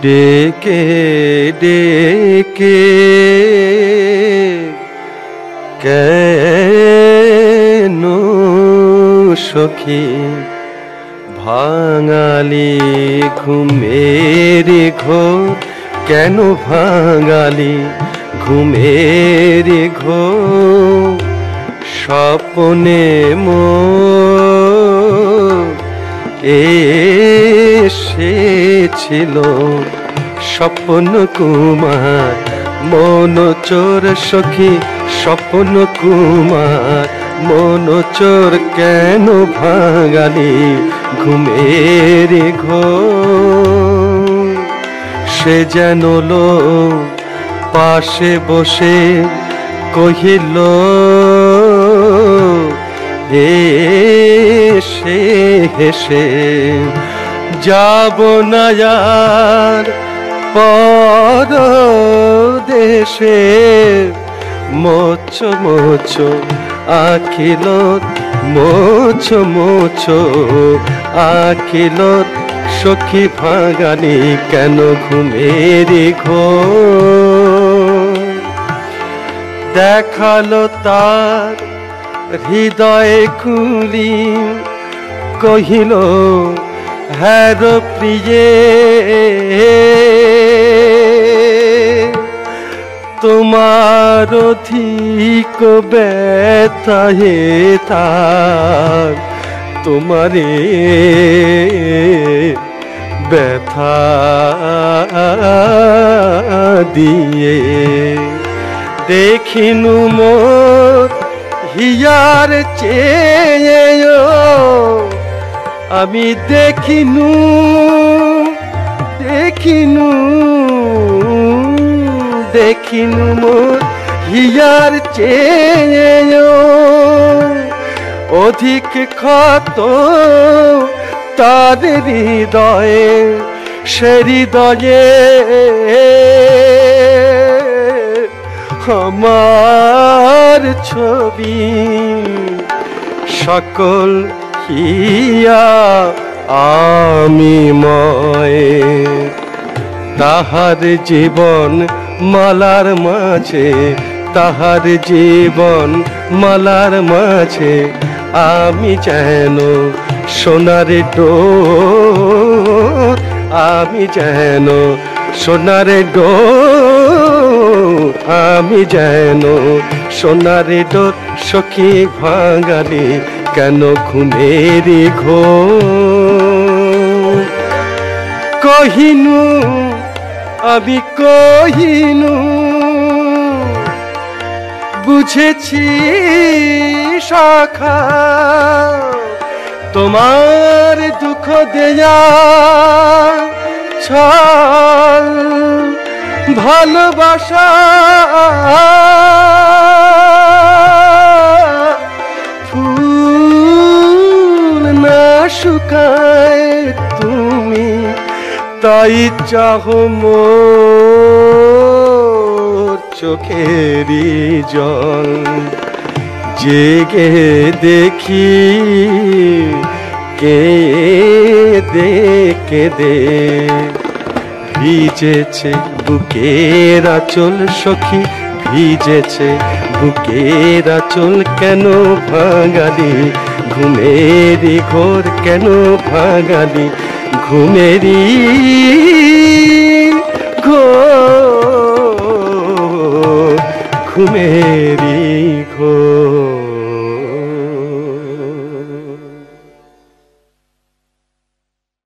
ডেকে ডেকে। কেন সখী ভাঙালি ঘুমের ঘোর? কেন ভাঙালি ঘুমের ঘোর? স্বপনে মো এসেছিল স্বপ্ন কুমার, মন চোর সখী স্বপ্ন কুমার, মন চোর কেন ভাঙালি ঘুমের ঘোর? সে যেন লো পাশে বসে কহিল হেসে হেসে যাব না আর পর দেশে মোছ মোছ আখিল মোছ মোছ আখিল সখী ভাগানি কেন ঘুমেরি ঘোর? দেখাল তার হৃদয় খুলি, কহিল হ্যার প্রিয়ে। তোমার অধিক ব্যথা হে তার। তোমারে ব্যথা দিয়ে। দেখিনু মোর চেয়ে আমি দেখিনু দেখিনু দেখিনু মোর হিয়ার চেয়ে অধিক ক্ষত তার হৃদয়ে, সে হৃদয়ে আমার ছবি, সকল হিয়া আমি ময় তাহার জীবন মালার মাঝে, তাহার জীবন মালার মাঝে, আমি যেন সোনার ডোর আমি যেন সোনার ডোর আমি যেন সোনার ডোর সখী ভাঙালি কেন ঘুমেরি ঘো কহিনু আমি কহিনু বুঝেছি শাখা তোমার দুঃখ দেয়া ছল ভালোবাসা শুকায় তুমি, তাই চাহ মোর চোখেরই জল। জেগে দেখি কে দেখে দে। ভিজেছে বুকের আচল সখী, ভিজেছে বুকের আচল কেন ভাঙালি? ঘুমেরি ঘোর কেন ভাঙালি? ঘুমেরি ঘুমেরি ঘোর।